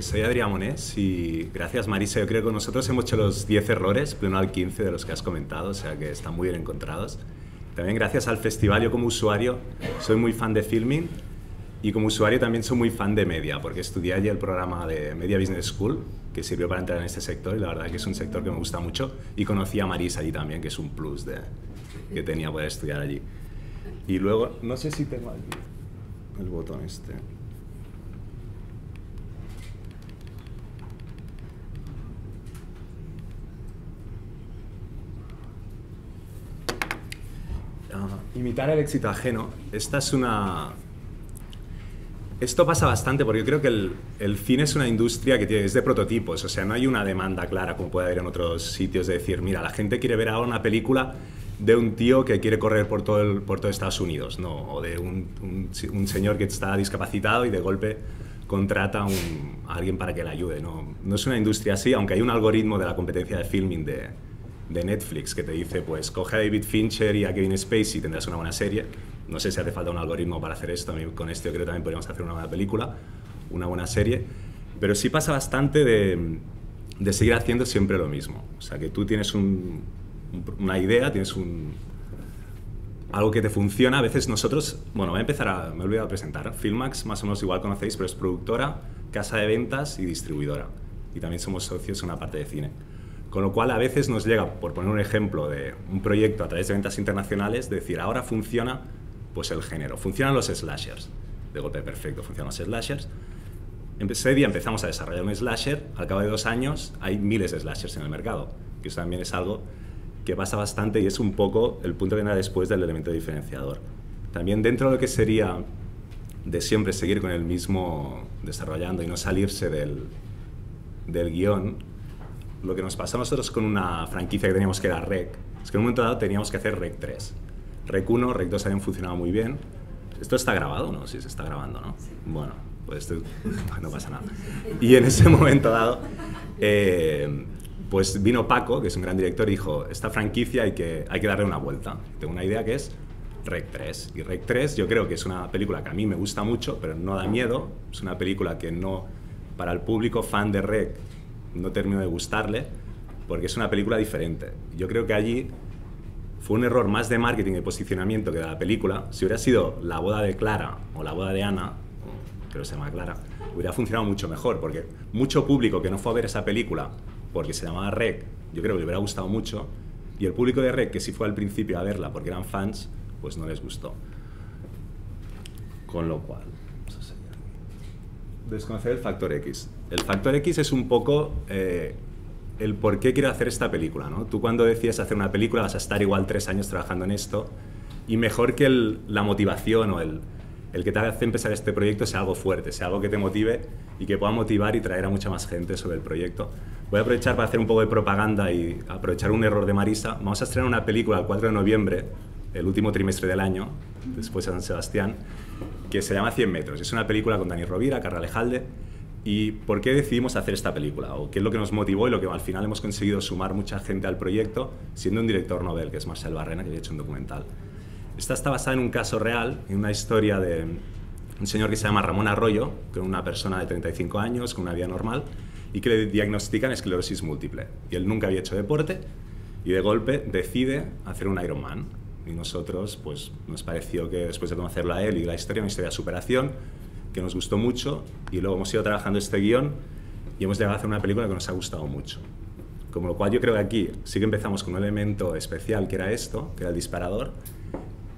Soy Adrián Monés y gracias Marisa, yo creo que nosotros hemos hecho los 10 errores, pleno al 15 de los que has comentado, o sea que están muy bien encontrados. También gracias al festival, yo como usuario soy muy fan de filming y como usuario también soy muy fan de media, porque estudié allí el programa de Media Business School, que sirvió para entrar en este sector y la verdad que es un sector que me gusta mucho y conocí a Marisa allí también, que es un plus de, que tenía poder estudiar allí. Y luego, no sé si tengo aquí el botón este. Imitar el éxito ajeno. Esta es una... Esto pasa bastante porque yo creo que el, el cine es una industria que tiene, es de prototipos, o sea, no hay una demanda clara como puede haber en otros sitios de decir, mira, la gente quiere ver ahora una película de un tío que quiere correr por todo, el, por todo Estados Unidos, ¿no? o de un, un, un, señor que está discapacitado y de golpe contrata un, a alguien para que le ayude. ¿no? no es una industria así, aunque hay un algoritmo de la competencia de filming de, de Netflix que te dice, pues coge a David Fincher y a Kevin Spacey y tendrás una buena serie. No sé si hace falta un algoritmo para hacer esto, con esto creo que también podríamos hacer una buena película, una buena serie, pero sí pasa bastante de, de seguir haciendo siempre lo mismo. O sea, que tú tienes un, una idea, tienes algo que te funciona. A veces nosotros, bueno, voy a empezar a, me he olvidado presentar. Filmax, más o menos igual conocéis, pero es productora, casa de ventas y distribuidora. Y también somos socios en una parte de cine. Con lo cual a veces nos llega, por poner un ejemplo de un proyecto a través de ventas internacionales, decir, ahora funciona pues el género, funcionan los slashers. De golpe perfecto, funcionan los slashers. Ese día empezamos a desarrollar un slasher, al cabo de dos años hay miles de slashers en el mercado, que eso también es algo que pasa bastante y es un poco el punto que viene después del elemento diferenciador. También dentro de lo que sería de siempre seguir con el mismo desarrollando y no salirse del, del guion, lo que nos pasó a nosotros con una franquicia que teníamos que era REC, es que en un momento dado teníamos que hacer REC 3. REC 1, REC 2 habían funcionado muy bien. ¿Esto está grabado no? Sí, se está grabando, ¿no? Bueno, pues no pasa nada. Y en ese momento dado, eh, pues vino Paco, que es un gran director, y dijo, esta franquicia hay que, hay que darle una vuelta. Tengo una idea que es REC 3. Y REC 3 yo creo que es una película que a mí me gusta mucho, pero no da miedo. Es una película que no, para el público fan de REC, no termino de gustarle, porque es una película diferente. Yo creo que allí fue un error más de marketing y posicionamiento que de la película. Si hubiera sido la boda de Clara o la boda de Ana, creo que se llama Clara, hubiera funcionado mucho mejor, porque mucho público que no fue a ver esa película porque se llamaba Rec, yo creo que le hubiera gustado mucho, y el público de Rec, que sí fue al principio a verla porque eran fans, pues no les gustó. Con lo cual, desconocer el factor X. El factor X es un poco eh, el por qué quiero hacer esta película. ¿no? Tú cuando decides hacer una película vas a estar igual tres años trabajando en esto y mejor que la motivación o el, el que te hace empezar este proyecto sea algo fuerte, sea algo que te motive y que pueda motivar y traer a mucha más gente sobre el proyecto. Voy a aprovechar para hacer un poco de propaganda y aprovechar un error de Marisa. Vamos a estrenar una película el 4 de noviembre, el último trimestre del año, después de San Sebastián, que se llama 100 metros. Es una película con Dani Rovira, Carla Lejalde. ¿Y por qué decidimos hacer esta película? ¿O qué es lo que nos motivó y lo que al final hemos conseguido sumar mucha gente al proyecto, siendo un director novel, que es Marcel Barrena, que había hecho un documental? Esta está basada en un caso real, en una historia de un señor que se llama Ramón Arroyo, que es una persona de 35 años, con una vida normal, y que le diagnostican esclerosis múltiple. Y él nunca había hecho deporte y de golpe decide hacer un Ironman. Y nosotros, pues, nos pareció que después de conocerlo a él y la historia, una historia de superación, que nos gustó mucho, y luego hemos ido trabajando este guion y hemos llegado a hacer una película que nos ha gustado mucho. Como lo cual yo creo que aquí sí que empezamos con un elemento especial que era esto, que era el disparador,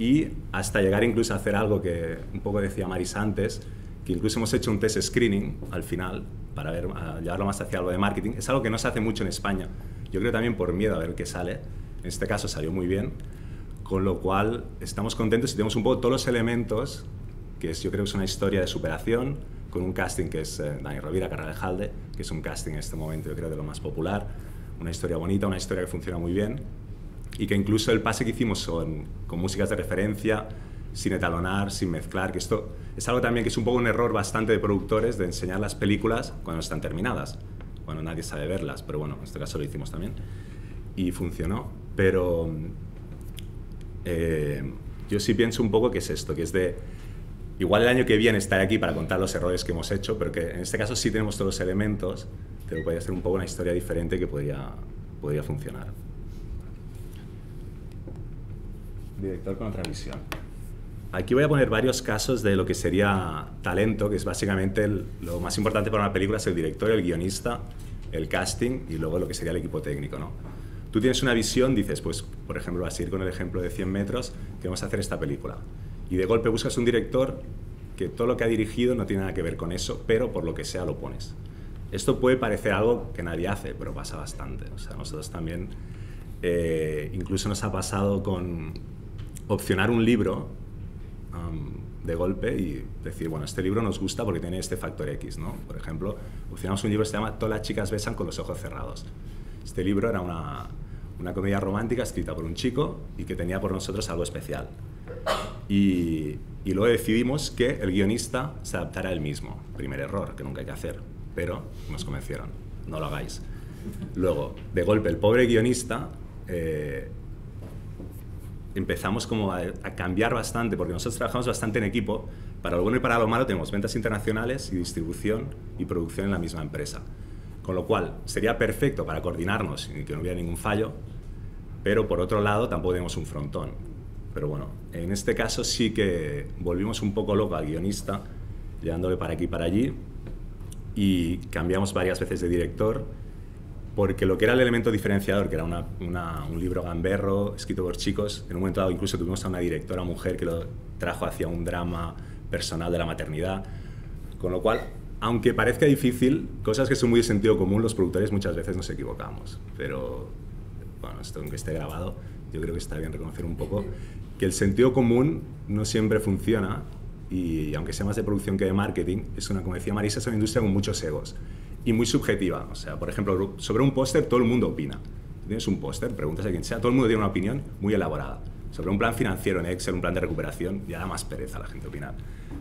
y hasta llegar incluso a hacer algo que un poco decía Maris antes, que incluso hemos hecho un test screening al final para ver, llevarlo más hacia algo de marketing. Es algo que no se hace mucho en España. Yo creo también por miedo a ver qué sale. En este caso salió muy bien, con lo cual estamos contentos y tenemos un poco todos los elementos, que es, yo creo que es una historia de superación, con un casting que es eh, Dani Rovira, Carrera de Jalde, que es un casting en este momento yo creo de lo más popular, una historia bonita, una historia que funciona muy bien y que incluso el pase que hicimos son, con músicas de referencia, sin etalonar, sin mezclar, que esto es algo también que es un poco un error bastante de productores de enseñar las películas cuando están terminadas, cuando nadie sabe verlas, pero bueno, en este caso lo hicimos también y funcionó, pero eh, yo sí pienso un poco que es esto, que es de igual el año que viene estaré aquí para contar los errores que hemos hecho, pero que en este caso sí tenemos todos los elementos, pero podría ser un poco una historia diferente que podría, podría funcionar. Director con otra visión. Aquí voy a poner varios casos de lo que sería talento, que es básicamente lo más importante para una película, es el director, el guionista, el casting y luego lo que sería el equipo técnico. ¿no? Tú tienes una visión, dices, pues, por ejemplo, vas a ir con el ejemplo de 100 metros, que vamos a hacer esta película. Y de golpe buscas un director que todo lo que ha dirigido no tiene nada que ver con eso, pero por lo que sea lo pones. Esto puede parecer algo que nadie hace, pero pasa bastante. O sea, nosotros también, eh, incluso nos ha pasado con opcionar un libro de golpe y decir, bueno, este libro nos gusta porque tiene este factor X, ¿no? Por ejemplo, opcionamos un libro que se llama Todas las chicas besan con los ojos cerrados. Este libro era una, una comedia romántica escrita por un chico y que tenía por nosotros algo especial. Y, y luego decidimos que el guionista se adaptara él mismo. Primer error, que nunca hay que hacer, pero nos convencieron, no lo hagáis. Luego, de golpe, el pobre guionista eh, empezamos como a, cambiar bastante, porque nosotros trabajamos bastante en equipo. Para lo bueno y para lo malo tenemos ventas internacionales y distribución y producción en la misma empresa. Con lo cual, sería perfecto para coordinarnos y que no hubiera ningún fallo, pero por otro lado tampoco tenemos un frontón. Pero bueno, en este caso sí que volvimos un poco loco al guionista, llevándole para aquí y para allí, y cambiamos varias veces de director porque lo que era el elemento diferenciador, que era un libro gamberro escrito por chicos, en un momento dado incluso tuvimos a una directora mujer que lo trajo hacia un drama personal de la maternidad, con lo cual, aunque parezca difícil, cosas que son muy de sentido común, los productores muchas veces nos equivocamos, pero bueno, esto aunque esté grabado, yo creo que está bien reconocer un poco que el sentido común no siempre funciona y aunque sea más de producción que de marketing, es una, como decía Marisa, es una industria con muchos egos y muy subjetiva. O sea, por ejemplo, sobre un póster todo el mundo opina. Tienes un póster, preguntas a quien sea, todo el mundo tiene una opinión muy elaborada. Sobre un plan financiero en Excel, un plan de recuperación, ya da más pereza a la gente opinar.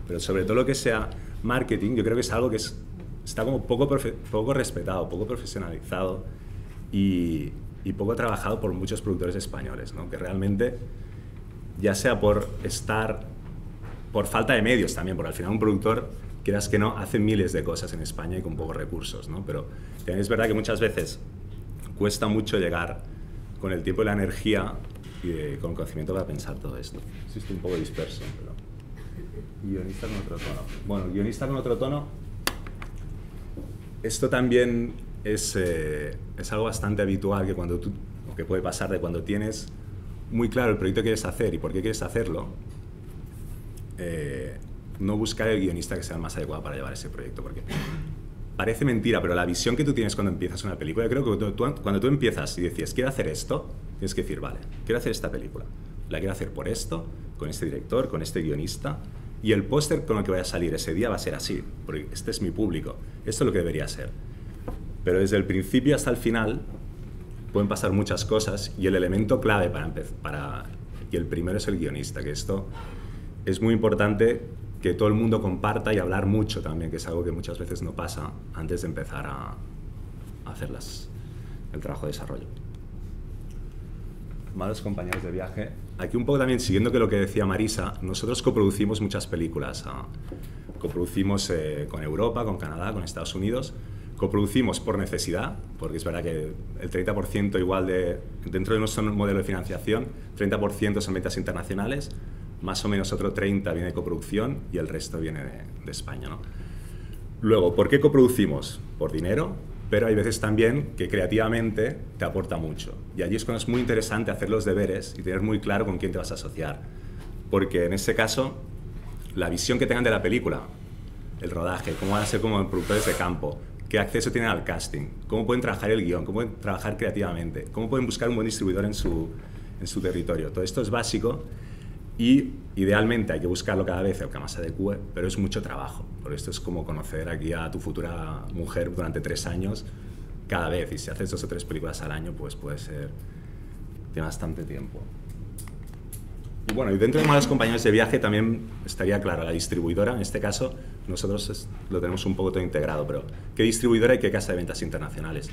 Pero sobre todo lo que sea marketing, yo creo que es algo que es, está como poco, poco respetado, poco profesionalizado y, y, poco trabajado por muchos productores españoles, ¿no? que realmente, ya sea por estar, por falta de medios también, porque al final un productor quieras que no, hacen miles de cosas en España y con pocos recursos, ¿no? Pero es verdad que muchas veces cuesta mucho llegar con el tiempo y la energía y con el conocimiento para pensar todo esto. Sí, estoy un poco disperso, pero... Guionista con otro tono. Bueno, guionista con otro tono. Esto también es, eh, es algo bastante habitual que cuando tú, que puede pasar de cuando tienes muy claro el proyecto que quieres hacer y por qué quieres hacerlo, eh, no buscar el guionista que sea el más adecuado para llevar ese proyecto, porque parece mentira, pero la visión que tú tienes cuando empiezas una película, creo que cuando tú empiezas y decías, quiero hacer esto, tienes que decir, vale, quiero hacer esta película, la quiero hacer por esto, con este director, con este guionista, y el póster con el que voy a salir ese día va a ser así, porque este es mi público, esto es lo que debería ser. Pero desde el principio hasta el final pueden pasar muchas cosas y el elemento clave para para, y el primero es el guionista, que esto es muy importante que todo el mundo comparta y hablar mucho también, que es algo que muchas veces no pasa antes de empezar a, hacer el trabajo de desarrollo. Malos compañeros de viaje. Aquí un poco también, siguiendo que lo que decía Marisa, nosotros coproducimos muchas películas. Ah, coproducimos eh, con Europa, con Canadá, con Estados Unidos. Coproducimos por necesidad, porque es verdad que el 30% igual de, dentro de nuestro modelo de financiación, 30% son ventas internacionales, más o menos otro 30 viene de coproducción y el resto viene de, España. Luego, ¿por qué coproducimos? Por dinero, pero hay veces también que creativamente te aporta mucho. Y allí es cuando es muy interesante hacer los deberes y tener muy claro con quién te vas a asociar. Porque en este caso, la visión que tengan de la película, el rodaje, cómo van a ser como productores de campo, qué acceso tienen al casting, cómo pueden trabajar el guion, cómo pueden trabajar creativamente, cómo pueden buscar un buen distribuidor en su, en su territorio. Todo esto es básico y idealmente hay que buscarlo cada vez el que más pero es mucho trabajo. Por esto es como conocer aquí a tu futura mujer durante tres años cada vez. Y si haces dos o tres películas al año, pues puede ser de bastante tiempo. Y bueno, y dentro de malas compañías de viaje también estaría claro, la distribuidora, en este caso, nosotros lo tenemos un poco todo integrado, pero ¿qué distribuidora y qué casa de ventas internacionales?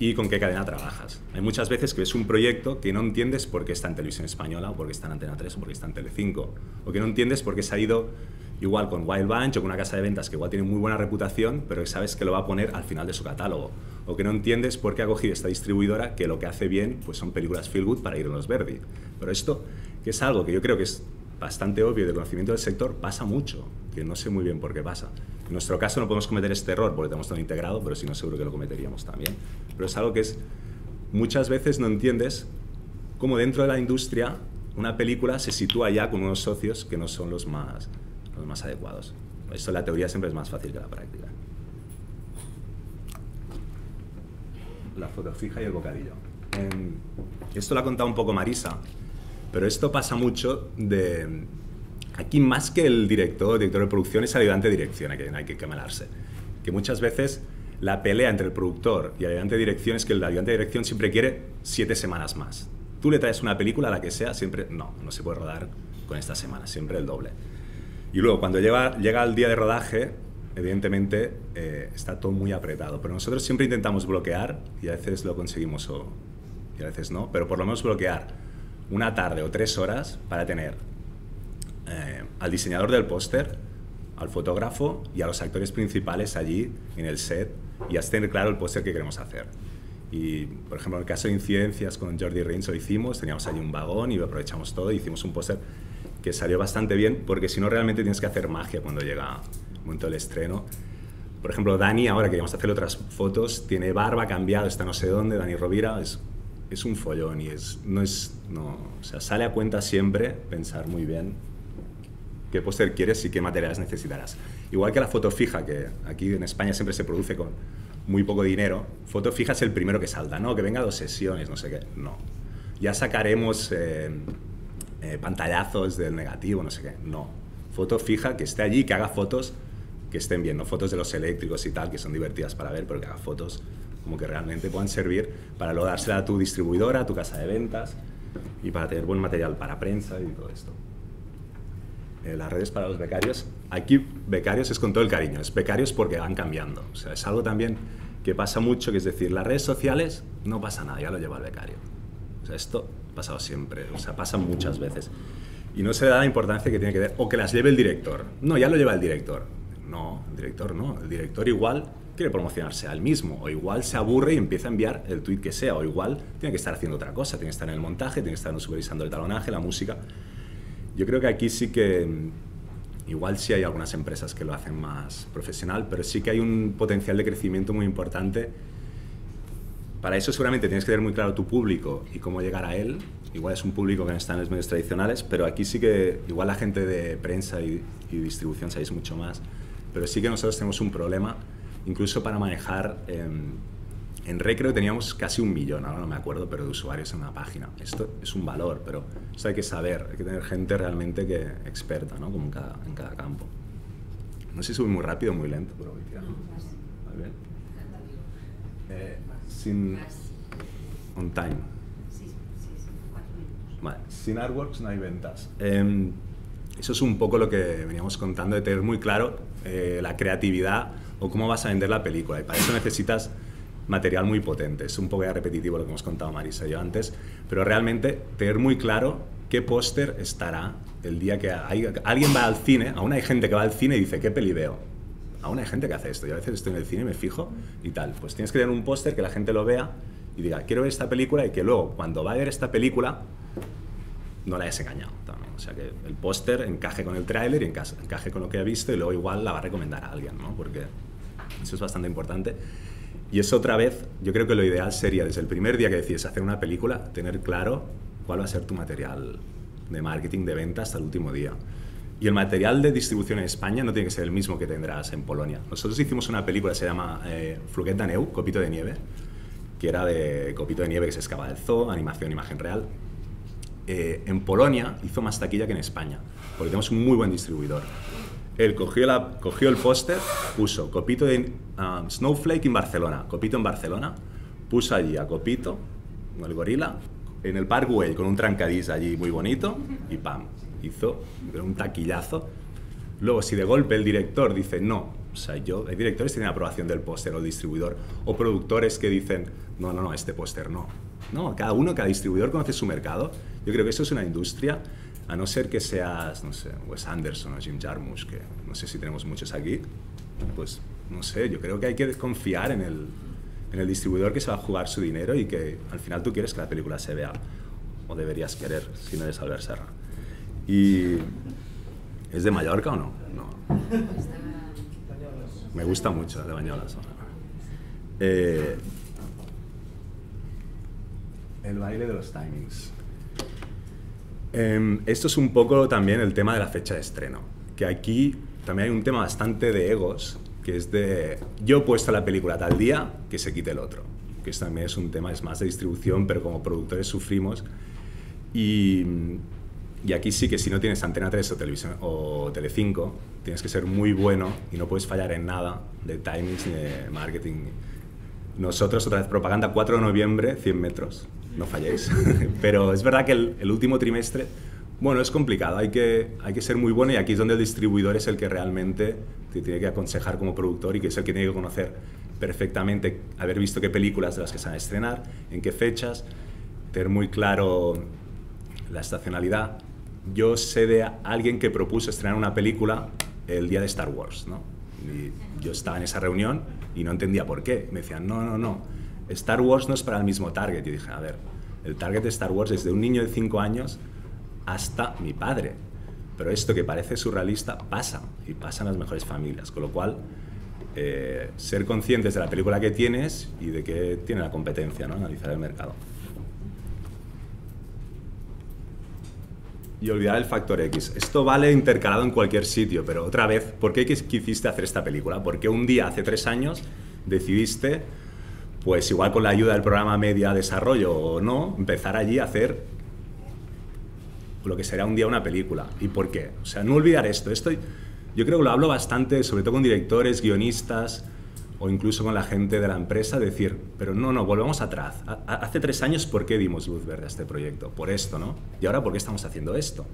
y con qué cadena trabajas. Hay muchas veces que es un proyecto que no entiendes por qué está en Televisión Española, o por qué está en Antena 3, o por qué está en Telecinco, o que no entiendes por qué se ha ido igual con Wild Bunch o con una casa de ventas que igual tiene muy buena reputación, pero que sabes que lo va a poner al final de su catálogo. O que no entiendes por qué ha cogido esta distribuidora que lo que hace bien pues son películas feel good para ir a los Verdi. Pero esto, que es algo que yo creo que es bastante obvio de conocimiento del sector, pasa mucho, que no sé muy bien por qué pasa. En nuestro caso no podemos cometer este error porque tenemos todo integrado, pero si no seguro que lo cometeríamos también. Pero es algo que es muchas veces no entiendes cómo dentro de la industria una película se sitúa ya con unos socios que no son los más, los más adecuados. Esto la teoría siempre es más fácil que la práctica. La foto fija y el bocadillo. esto lo ha contado un poco Marisa, pero esto pasa mucho de... Aquí más que el director, director de producción, es ayudante de dirección, hay que, hay que camelarse. Que muchas veces la pelea entre el productor y el ayudante de dirección es que el ayudante de dirección siempre quiere siete semanas más. Tú le traes una película, a la que sea, siempre, no, no se puede rodar con esta semana, siempre el doble. Y luego, cuando llega, llega el día de rodaje, evidentemente eh, está todo muy apretado. Pero nosotros siempre intentamos bloquear, y a veces lo conseguimos o, y a veces no, pero por lo menos bloquear una tarde o tres horas para tener eh, al diseñador del póster, al fotógrafo y a los actores principales allí en el set y hasta tener claro el póster que queremos hacer. Y, por ejemplo, en el caso de incidencias con Jordi Reins lo hicimos, teníamos allí un vagón y aprovechamos todo y hicimos un póster que salió bastante bien, porque si no realmente tienes que hacer magia cuando llega el momento del estreno. Por ejemplo, Dani, ahora queríamos hacer otras fotos, tiene barba cambiada, está no sé dónde, Dani Rovira, es, es un follón y es, no es, no, o sea, sale a cuenta siempre pensar muy bien qué póster quieres y qué materiales necesitarás. Igual que la foto fija, que aquí en España siempre se produce con muy poco dinero, foto fija es el primero que salta, no, que venga dos sesiones, no sé qué, no. Ya sacaremos eh, eh, pantallazos del negativo, no sé qué, no. Foto fija, que esté allí, que haga fotos que estén bien, no fotos de los eléctricos y tal, que son divertidas para ver, pero que haga fotos como que realmente puedan servir para luego dársela a tu distribuidora, a tu casa de ventas y para tener buen material para prensa y todo esto. Eh, las redes para los becarios. Aquí becarios es con todo el cariño, es becarios porque van cambiando. O sea, es algo también que pasa mucho, que es decir, las redes sociales no pasa nada, ya lo lleva el becario. O sea, esto ha pasado siempre, o sea, pasa muchas veces. Y no se le da la importancia que tiene que ver, o que las lleve el director. No, ya lo lleva el director. No, el director no. El director igual quiere promocionarse al mismo, o igual se aburre y empieza a enviar el tweet que sea, o igual tiene que estar haciendo otra cosa, tiene que estar en el montaje, tiene que estar supervisando el talonaje, la música. Yo creo que aquí sí que, mm, igual sí hay algunas empresas que lo hacen más profesional, pero sí que hay un potencial de crecimiento muy importante. Para eso seguramente tienes que tener muy claro tu público y cómo llegar a él. Igual es un público que no está en los medios tradicionales, pero aquí sí que igual la gente de prensa y, distribución sabéis mucho más. Pero sí que nosotros tenemos un problema, incluso para manejar... Em, en Recreo teníamos casi un millón, ahora no me acuerdo, pero de usuarios en una página. Esto es un valor, pero esto hay que saber, hay que tener gente realmente que experta, ¿no? Como en cada, en cada campo. No sé si voy muy rápido o muy lento, pero voy tirando. bien. Eh, sin... On time. Vale. Sin artworks no hay ventas. Em, eso es un poco lo que veníamos contando, de tener muy claro eh, la creatividad o cómo vas a vender la película. Y para eso necesitas material muy potente. Es un poco ya repetitivo lo que hemos contado Marisa yo antes, pero realmente tener muy claro qué póster estará el día que alguien va al cine, aún hay gente que va al cine y dice, ¿qué peli veo? Aún hay gente que hace esto. Yo a veces estoy en el cine y me fijo y tal. Pues tienes que tener un póster que la gente lo vea y diga, quiero ver esta película y que luego, cuando va a ver esta película, no la hayas engañado también. O sea, que el póster encaje con el tráiler y encaje con lo que ha visto y luego igual la va a recomendar a alguien, ¿no? Porque eso es bastante importante. Y eso otra vez, yo creo que lo ideal sería desde el primer día que decides hacer una película, tener claro cuál va a ser tu material de marketing, de venta hasta el último día. Y el material de distribución en España no tiene que ser el mismo que tendrás en Polonia. Nosotros hicimos una película, se llama eh, Fluquet Neu, Copito de Nieve, que era de Copito de Nieve que se escapa del zoo, animación, imagen real. Eh, en Polonia hizo más taquilla que en España, porque tenemos un muy buen distribuidor. Él cogió, la, cogió el póster, puso Copito de um, Snowflake en Barcelona, Copito en Barcelona, puso allí a Copito, el gorila, en el Parkway con un trancadís allí muy bonito y pam, hizo un taquillazo. Luego, si de golpe el director dice no, o sea, yo, hay directores que tienen aprobación del póster o el distribuidor, o productores que dicen no, no, no, este póster no. No, cada uno, cada distribuidor conoce su mercado. Yo creo que eso es una industria a no ser que seas, no sé, Wes Anderson o Jim Jarmusch, que no sé si tenemos muchos aquí, pues no sé, yo creo que hay que confiar en el, en el distribuidor que se va a jugar su dinero y que al final tú quieres que la película se vea, o deberías querer, si no eres Albert Serra. Y... ¿Es de Mallorca o no? No. Me gusta mucho, de Bañolas. Eh, el baile de los timings. Em, esto es un poco también el tema de la fecha de estreno, que aquí también hay un tema bastante de egos, que es de yo he puesto la película tal día, que se quite el otro, que esto también es un tema, es más de distribución, pero como productores sufrimos. Y, y aquí sí que si no tienes Antena 3 o, televisión, o Telecinco, tienes que ser muy bueno y no puedes fallar en nada de timings ni de marketing. Nosotros, otra vez, propaganda 4 de noviembre, 100 metros, no falléis. Pero es verdad que el, último trimestre, bueno, es complicado, hay que, hay que ser muy bueno y aquí es donde el distribuidor es el que realmente te tiene que aconsejar como productor y que es el que tiene que conocer perfectamente, haber visto qué películas de las que se van a estrenar, en qué fechas, tener muy claro la estacionalidad. Yo sé de alguien que propuso estrenar una película el día de Star Wars, ¿no? Yo estaba en esa reunión y no entendía por qué. Me decían, no, no, no, Star Wars no es para el mismo target. Y dije, a ver, el target de Star Wars es de un niño de 5 años hasta mi padre. Pero esto que parece surrealista pasa y pasa en las mejores familias. Con lo cual, eh, ser conscientes de la película que tienes y de qué tiene la competencia, ¿no? analizar el mercado. y olvidar el factor X. Esto vale intercalado en cualquier sitio, pero otra vez, ¿por qué quisiste hacer esta película? Porque un día, hace tres años, decidiste, pues igual con la ayuda del programa Media Desarrollo o no, empezar allí a hacer lo que será un día una película. ¿Y por qué? O sea, no olvidar esto. Esto yo creo que lo hablo bastante, sobre todo con directores, guionistas, o incluso con la gente de la empresa, decir, pero no, no, volvamos atrás. Hace tres años, ¿por qué dimos luz verde a este proyecto? Por esto, ¿no? Y ahora, ¿por qué estamos haciendo esto?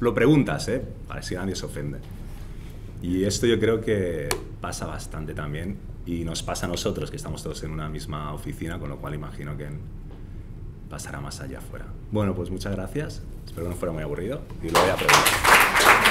Lo preguntas, ¿eh? Para si nadie se ofende. Y esto yo creo que pasa bastante también y nos pasa a nosotros, que estamos todos en una misma oficina, con lo cual imagino que pasará más allá afuera. Bueno, pues muchas gracias. Espero que no fuera muy aburrido y lo voy a preguntar.